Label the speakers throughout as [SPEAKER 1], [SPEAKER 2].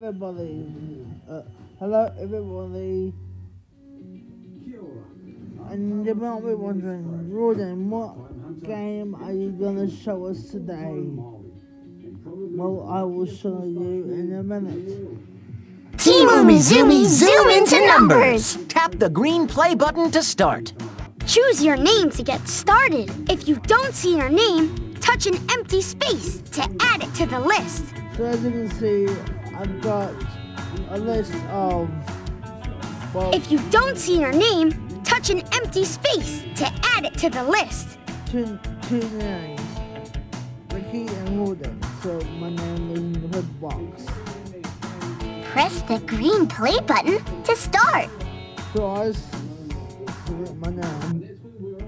[SPEAKER 1] everybody. Uh, hello, everybody. And you might be wondering, Jordan, what game are you gonna show us today? Well, I will show you in a minute.
[SPEAKER 2] Team Umizoomi, zoom into numbers!
[SPEAKER 3] Tap the green play button to start.
[SPEAKER 2] Choose your name to get started. If you don't see your name, touch an empty space to add it to the list.
[SPEAKER 1] So as you can see, I've got a list of. Well,
[SPEAKER 2] If you don't see your name, touch an empty space to add it to the list.
[SPEAKER 1] two, two names, Ricky and Jordan. So my name is in the red box.
[SPEAKER 2] Press the green play button to start.
[SPEAKER 1] So I s- select my name.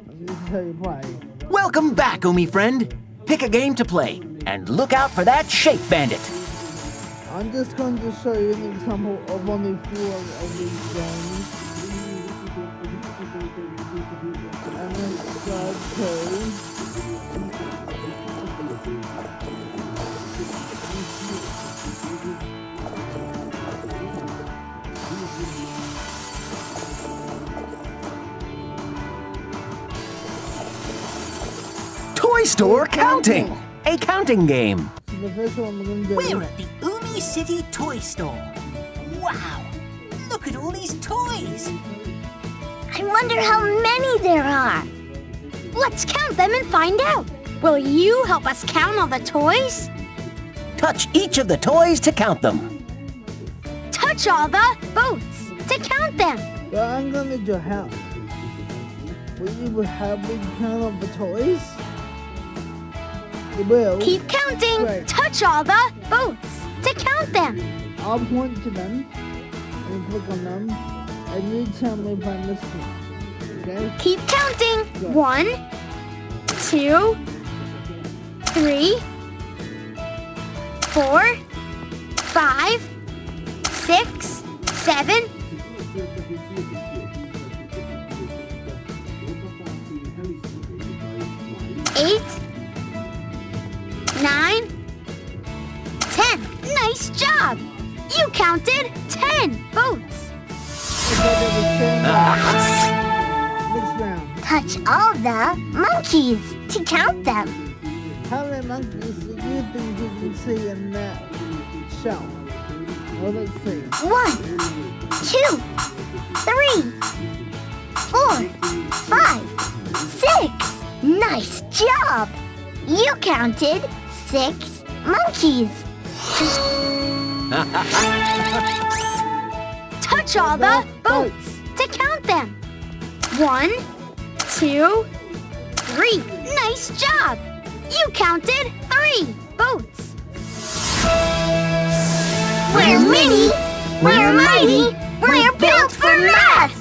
[SPEAKER 1] And this is how play.
[SPEAKER 3] Welcome back, Umi friend. Pick a game to play and look out for that Shape Bandit.
[SPEAKER 1] I'm just going to show you an example of only four of these games. And go to
[SPEAKER 3] Toy Store Counting, a counting game.
[SPEAKER 1] one we're going to do.
[SPEAKER 4] We're at the Umi City Toy Store. Wow! Look at all these toys!
[SPEAKER 2] I wonder how many there are. Let's count them and find out. Will you help us count all the toys?
[SPEAKER 3] Touch each of the toys to count them.
[SPEAKER 2] Touch all the boats to count them.
[SPEAKER 1] But I'm going to need your help. Will you help me count all the toys? You will.
[SPEAKER 2] Keep counting.
[SPEAKER 1] Right.
[SPEAKER 2] Touch all the boats to count them.
[SPEAKER 1] I'll point to them and click on them, and you tell me if I missed one. Okay?
[SPEAKER 2] Keep counting. One, two, three, four, five, six, seven, eight, nine, job. You counted ten boats.
[SPEAKER 1] Okay, there was ten rounds. Next round.
[SPEAKER 2] Touch all the monkeys to count them.
[SPEAKER 1] How many monkeys do you think you can see in that shelf? Well, let's see.
[SPEAKER 2] One, two, three, four, five, six. Nice job! You counted six monkeys. Touch all the boats to count them. One, two, three. Nice job! You counted three boats. We're mini, we're mighty, we're built for math!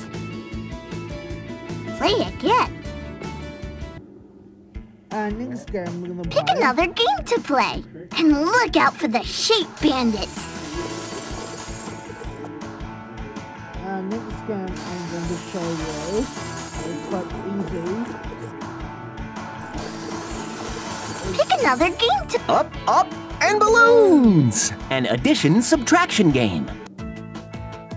[SPEAKER 2] Play again. Pick
[SPEAKER 1] play.
[SPEAKER 2] another game to play. And look out for the Shape Bandit.
[SPEAKER 1] Uh, next game I'm going to show you. It's quite easy.
[SPEAKER 2] Pick another game to...
[SPEAKER 3] Up, up, and balloons. An addition subtraction game.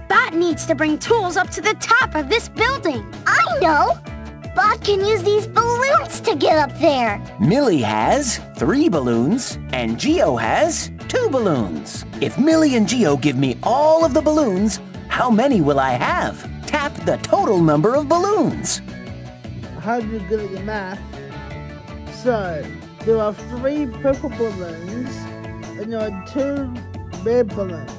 [SPEAKER 2] Bot needs to bring tools up to the top of this building. I know! Bot can use these balloons to get up there.
[SPEAKER 3] Millie has three balloons, and Geo has two balloons. If Millie and Geo give me all of the balloons, how many will I have? Tap the total number of balloons.
[SPEAKER 1] How do you good at your math? So, there are three purple balloons, and there are two red balloons.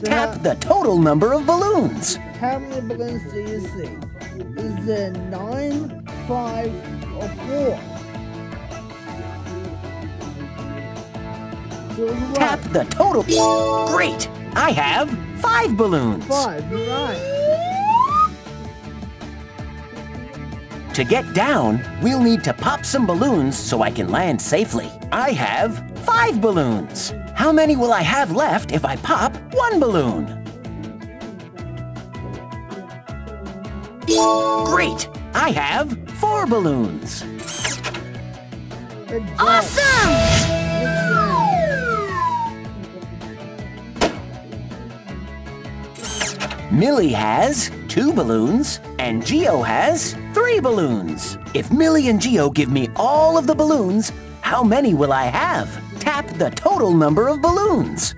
[SPEAKER 1] So
[SPEAKER 3] Tap
[SPEAKER 1] how,
[SPEAKER 3] the total number of balloons.
[SPEAKER 1] how many balloons do you see? Is there nine, five, or four? You're right.
[SPEAKER 3] Tap the total. Great! I have five balloons.
[SPEAKER 1] Five, right.
[SPEAKER 3] To get down, we'll need to pop some balloons so I can land safely. I have five balloons. How many will I have left if I pop one balloon? Great! I have four balloons.
[SPEAKER 2] Awesome!
[SPEAKER 3] Millie has two balloons, and Geo has three balloons. If Millie and Geo give me all of the balloons, how many will I have? Tap the total number of balloons.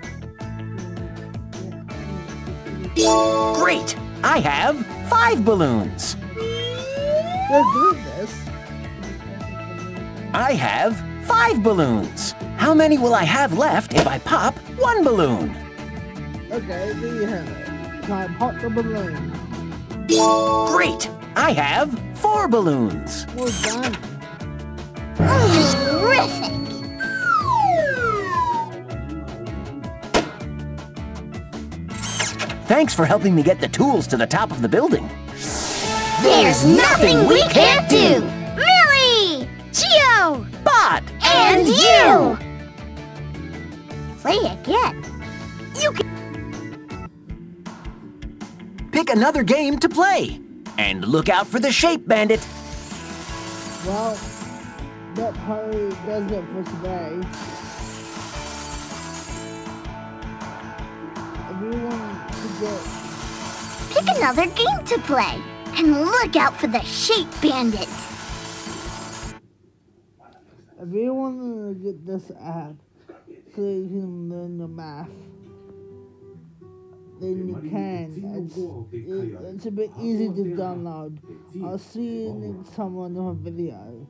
[SPEAKER 3] Great! I have five balloons.
[SPEAKER 1] You're good at this.
[SPEAKER 3] I have five balloons. How many will I have left if I pop one balloon?
[SPEAKER 1] Okay, there you have it. Time pop the balloon.
[SPEAKER 3] Great! I have four balloons.
[SPEAKER 1] Well done.
[SPEAKER 2] Terrific!
[SPEAKER 3] Thanks for helping me get the tools to the top of the building.
[SPEAKER 2] There's nothing we can't do! Millie! Geo!
[SPEAKER 3] Bot!
[SPEAKER 2] And you! Play again. You can
[SPEAKER 3] Pick another game to play. And look out for the Shape Bandit.
[SPEAKER 1] Well, that probably does it for today.
[SPEAKER 2] Pick another game to play. And look out for the Shape Bandit.
[SPEAKER 1] If you want to get this app so you can learn the math, then you can. It's, it, it's a bit easy to download. I'll see you next time on another video.